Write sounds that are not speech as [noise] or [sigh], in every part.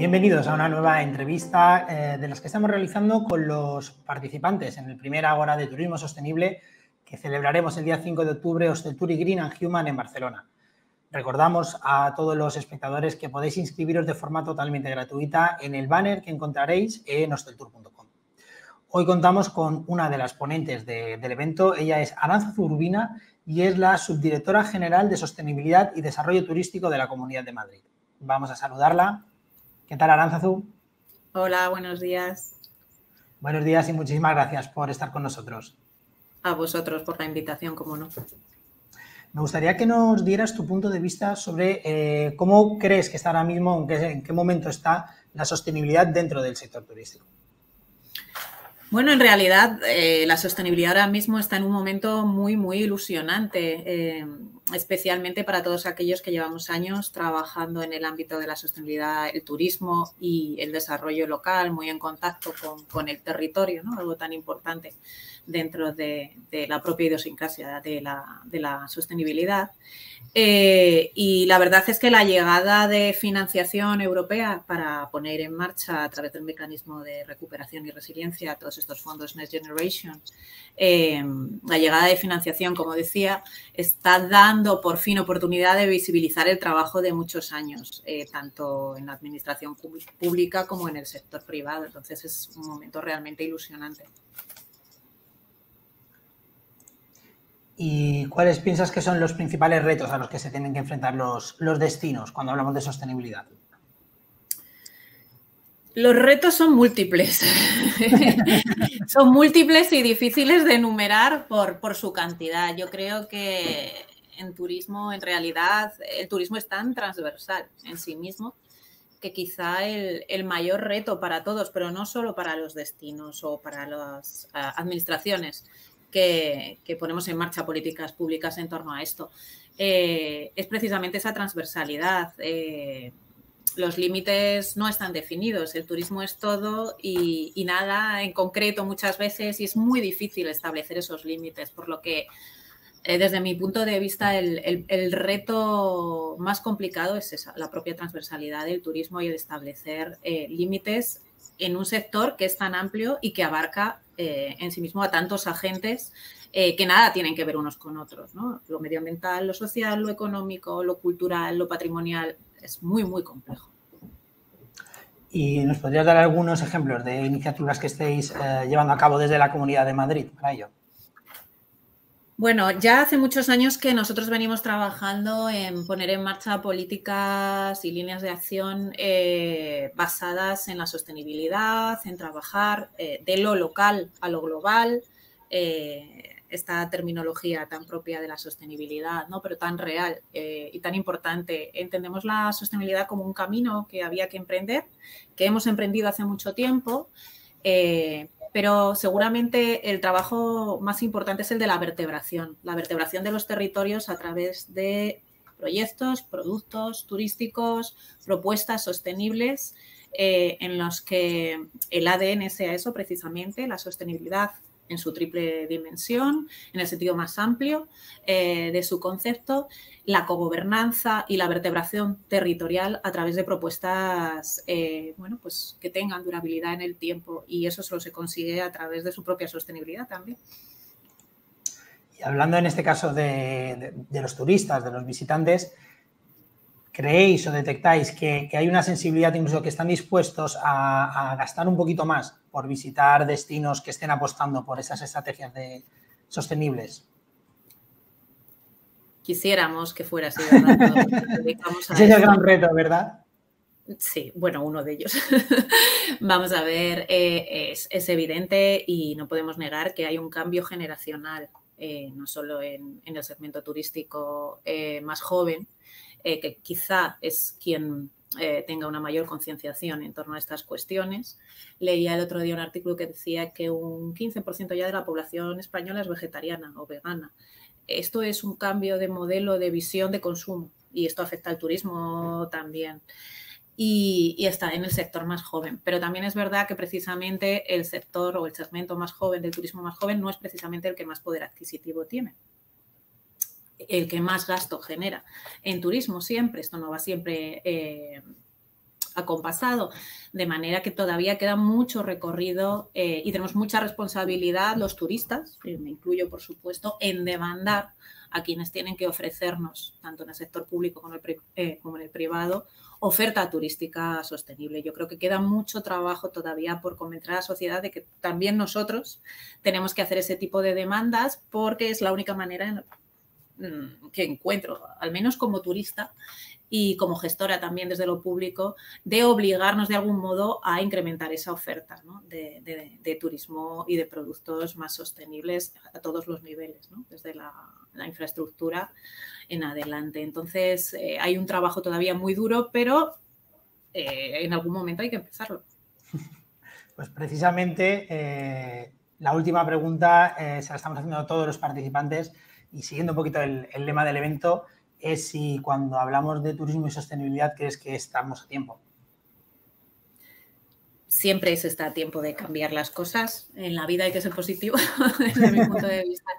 Bienvenidos a una nueva entrevista eh, de las que estamos realizando con los participantes en el primer Agora de Turismo Sostenible que celebraremos el día 5 de octubre Hostelturi Green and Human en Barcelona. Recordamos a todos los espectadores que podéis inscribiros de forma totalmente gratuita en el banner que encontraréis en hosteltour.com. Hoy contamos con una de las ponentes del evento. Ella es Aranza Zurbina y es la subdirectora general de Sostenibilidad y Desarrollo Turístico de la Comunidad de Madrid. Vamos a saludarla. ¿Qué tal, Aranzazu? Hola, buenos días. Buenos días y muchísimas gracias por estar con nosotros. A vosotros por la invitación, como no. Me gustaría que nos dieras tu punto de vista sobre eh, cómo crees que está ahora mismo, en qué, momento está la sostenibilidad dentro del sector turístico. Bueno, en realidad eh, la sostenibilidad ahora mismo está en un momento muy, muy ilusionante. Eh, especialmente para todos aquellos que llevamos años trabajando en el ámbito de la sostenibilidad, el turismo y el desarrollo local, muy en contacto con, el territorio, ¿no? algo tan importante dentro de, la propia idiosincrasia de la, sostenibilidad. Eh, y la verdad es que la llegada de financiación europea para poner en marcha a través del mecanismo de recuperación y resiliencia todos estos fondos Next Generation, eh, la llegada de financiación, como decía, está dando por fin oportunidad de visibilizar el trabajo de muchos años, eh, tanto en la administración pública como en el sector privado. Entonces es un momento realmente ilusionante. ¿Y cuáles piensas que son los principales retos a los que se tienen que enfrentar los, destinos cuando hablamos de sostenibilidad? Los retos son múltiples. [laughs] son múltiples y difíciles de enumerar por, por, su cantidad. Yo creo que en turismo, en realidad, el turismo es tan transversal en sí mismo que quizá el, el mayor reto para todos, pero no solo para los destinos o para las ah, administraciones, que, ponemos en marcha políticas públicas en torno a esto. Eh, es precisamente esa transversalidad. Eh, los límites no están definidos, el turismo es todo y, nada en concreto muchas veces y es muy difícil establecer esos límites, por lo que eh, desde mi punto de vista el, reto más complicado es esa, la propia transversalidad del turismo y el establecer límites en un sector que es tan amplio y que abarca eh, en sí mismo a tantos agentes eh, que nada tienen que ver unos con otros. ¿no? Lo medioambiental, lo social, lo económico, lo cultural, lo patrimonial, es muy, muy complejo. ¿Y nos podrías dar algunos ejemplos de iniciativas que estéis eh, llevando a cabo desde la Comunidad de Madrid para ello? Bueno, ya hace muchos años que nosotros venimos trabajando en poner en marcha políticas y líneas de acción eh, basadas en la sostenibilidad, en trabajar eh, de lo local a lo global, eh, esta terminología tan propia de la sostenibilidad, ¿no? pero tan real y tan importante. Entendemos la sostenibilidad como un camino que había que emprender, que hemos emprendido hace mucho tiempo pero seguramente el trabajo más importante es el de la vertebración, la vertebración de los territorios a través de proyectos, productos turísticos, propuestas sostenibles eh, en los que el ADN sea eso precisamente, la sostenibilidad en su triple dimensión, en el sentido más amplio eh, de su concepto, la cogobernanza y la vertebración territorial a través de propuestas eh, bueno, pues que tengan durabilidad en el tiempo y eso solo se consigue a través de su propia sostenibilidad también. Y hablando en este caso de, los turistas, de los visitantes, ¿creéis o detectáis que, hay una sensibilidad incluso que están dispuestos a, a gastar un poquito más por visitar destinos que estén apostando por esas estrategias de, sostenibles? Quisiéramos que fuera así, ¿verdad? [laughs] Ese es el gran reto, ¿verdad? Sí, bueno, uno de ellos. [laughs] Vamos a ver, eh, es, evidente y no podemos negar que hay un cambio generacional, eh, no solo en, el segmento turístico eh, más joven, que quizá es quien eh, tenga una mayor concienciación en torno a estas cuestiones. Leía el otro día un artículo que decía que un 15% ya de la población española es vegetariana o vegana. Esto es un cambio de modelo de visión de consumo y esto afecta al turismo también. Y, está en el sector más joven. Pero también es verdad que precisamente el sector o el segmento más joven del turismo más joven no es precisamente el que más poder adquisitivo tiene el que más gasto genera. En turismo siempre, esto no va siempre eh, acompasado, de manera que todavía queda mucho recorrido eh, y tenemos mucha responsabilidad los turistas, me incluyo por supuesto, en demandar a quienes tienen que ofrecernos, tanto en el sector público como, eh, como en el privado, oferta turística sostenible. Yo creo que queda mucho trabajo todavía por convencer a la sociedad de que también nosotros tenemos que hacer ese tipo de demandas porque es la única manera mm, que encuentro, al menos como turista, y como gestora también desde lo público, de obligarnos de algún modo a incrementar esa oferta de, turismo y de productos más sostenibles a todos los niveles, desde la, infraestructura en adelante. Entonces, eh, hay un trabajo todavía muy duro, pero eh, en algún momento hay que empezarlo. [laughs] Pues precisamente eh, la última pregunta se la estamos haciendo a todos los participantes y siguiendo un poquito el lema del evento, es si cuando hablamos de turismo y sostenibilidad crees que estamos a tiempo. Siempre se está a tiempo de cambiar las cosas. En la vida hay que ser positivo, [laughs] desde mi punto de vista.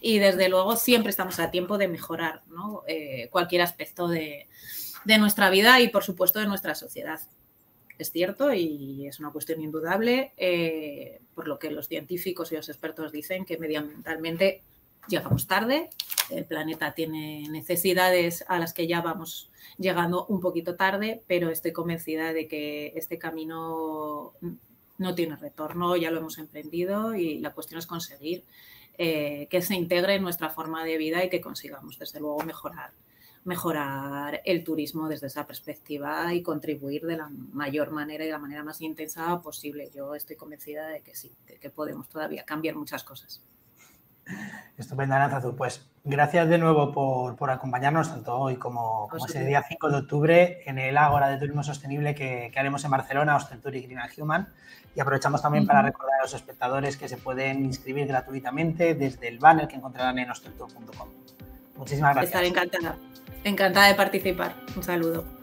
Y desde luego siempre estamos a tiempo de mejorar eh, cualquier aspecto de, nuestra vida y, por supuesto, de nuestra sociedad. Es cierto y es una cuestión indudable, eh, por lo que los científicos y los expertos dicen que medioambientalmente llegamos tarde, el planeta tiene necesidades a las que ya vamos llegando un poquito tarde, pero estoy convencida de que este camino no tiene retorno, ya lo hemos emprendido y la cuestión es conseguir eh, que se integre en nuestra forma de vida y que consigamos, desde luego, mejorar mejorar el turismo desde esa perspectiva y contribuir de la mayor manera y de la manera más intensa posible. Yo estoy convencida de que sí, de que podemos todavía cambiar muchas cosas. Estupenda, Aranzazu. Pues gracias de nuevo por, acompañarnos tanto hoy como, ese día 5 de octubre en el Ágora de Turismo Sostenible que, haremos en Barcelona, Hostel y Green and Human. Y aprovechamos también para recordar a los espectadores que se pueden inscribir gratuitamente desde el banner que encontrarán en hosteltour.com. Muchísimas gracias. Estaré encantada. Encantada de participar. Un saludo.